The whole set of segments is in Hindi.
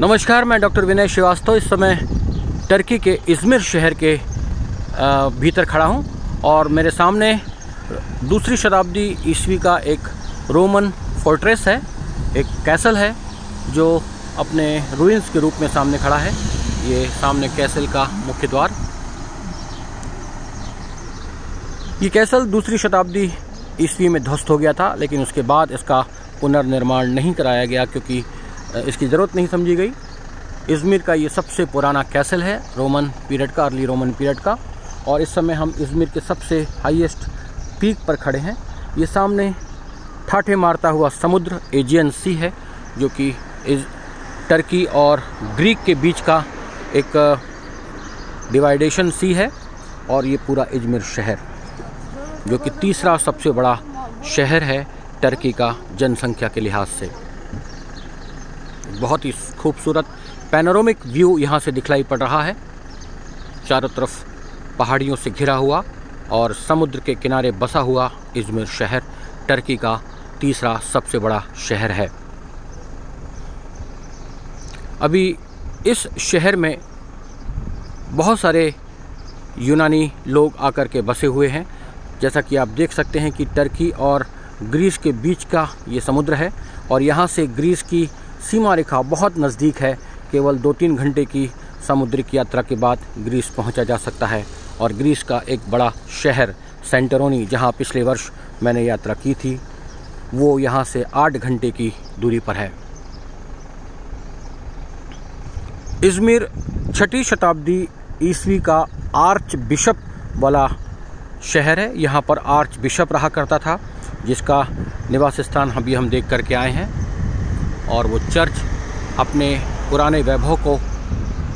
नमस्कार, मैं डॉक्टर विनय श्रीवास्तव। इस समय टर्की के इज़मिर शहर के भीतर खड़ा हूँ और मेरे सामने दूसरी शताब्दी ईस्वी का एक रोमन फोर्ट्रेस है, एक कैसल है, जो अपने रूइंस के रूप में सामने खड़ा है। ये सामने कैसल का मुख्य द्वार। ये कैसल दूसरी शताब्दी ईस्वी में ध्वस्त हो गया था, लेकिन उसके बाद इसका पुनर्निर्माण नहीं कराया गया, क्योंकि इसकी ज़रूरत नहीं समझी गई। इज़मिर का ये सबसे पुराना कैसल है, रोमन पीरियड का, अर्ली रोमन पीरियड का। और इस समय हम इज़मिर के सबसे हाईएस्ट पीक पर खड़े हैं। ये सामने ठाठे मारता हुआ समुद्र, एजियन सी है, जो कि टर्की और ग्रीक के बीच का एक डिवाइडेशन सी है। और ये पूरा इजमिर शहर, जो कि तीसरा सबसे बड़ा शहर है टर्की का जनसंख्या के लिहाज से। बहुत ही खूबसूरत पैनोरमिक व्यू यहाँ से दिखलाई पड़ रहा है। चारों तरफ़ पहाड़ियों से घिरा हुआ और समुद्र के किनारे बसा हुआ इजमिर शहर, टर्की का तीसरा सबसे बड़ा शहर है। अभी इस शहर में बहुत सारे यूनानी लोग आकर के बसे हुए हैं। जैसा कि आप देख सकते हैं कि टर्की और ग्रीस के बीच का ये समुद्र है और यहाँ से ग्रीस की सीमा रेखा बहुत नज़दीक है। केवल दो तीन घंटे की समुद्रिक यात्रा के बाद ग्रीस पहुँचा जा सकता है और ग्रीस का एक बड़ा शहर सेंटरोनी, जहाँ पिछले वर्ष मैंने यात्रा की थी, वो यहाँ से आठ घंटे की दूरी पर है। इज़मिर छठी शताब्दी ईस्वी का आर्च बिशप वाला शहर है। यहाँ पर आर्च बिशप रहा करता था, जिसका निवास स्थान अभी हम देख करके आए हैं। और वो चर्च अपने पुराने वैभव को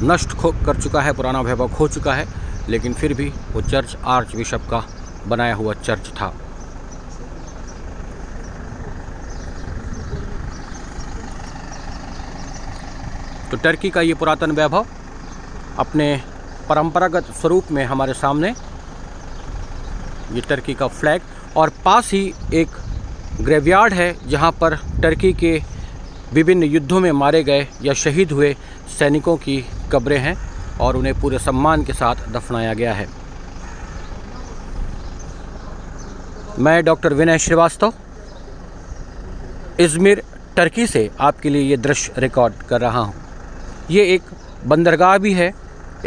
नष्ट खो कर चुका है, पुराना वैभव खो चुका है, लेकिन फिर भी वो चर्च आर्च बिशप का बनाया हुआ चर्च था। तो टर्की का ये पुरातन वैभव अपने परंपरागत स्वरूप में हमारे सामने ये टर्की का फ्लैग और पास ही एक ग्रेवयार्ड है, जहाँ पर टर्की के विभिन्न युद्धों में मारे गए या शहीद हुए सैनिकों की कब्रें हैं और उन्हें पूरे सम्मान के साथ दफनाया गया है। मैं doctor Vinay Srivastava, Izmir, Turkey से आपके लिए ये दृश्य रिकॉर्ड कर रहा हूँ। ये एक बंदरगाह भी है,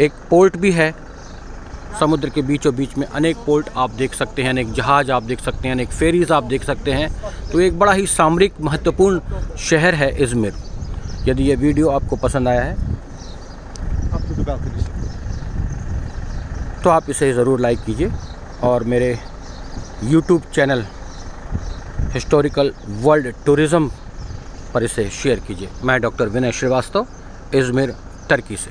एक पोर्ट भी है। समुद्र के बीचों बीच में अनेक पोर्ट आप देख सकते हैं, अनेक जहाज़ आप देख सकते हैं, अनेक फेरीज आप देख सकते हैं। तो एक बड़ा ही सामरिक महत्वपूर्ण शहर है इज़मिर। यदि ये वीडियो आपको पसंद आया है तो आप इसे ज़रूर लाइक कीजिए और मेरे YouTube channel historical world tourism पर इसे शेयर कीजिए। मैं doctor Vinay Srivastava Izmir Turkey से।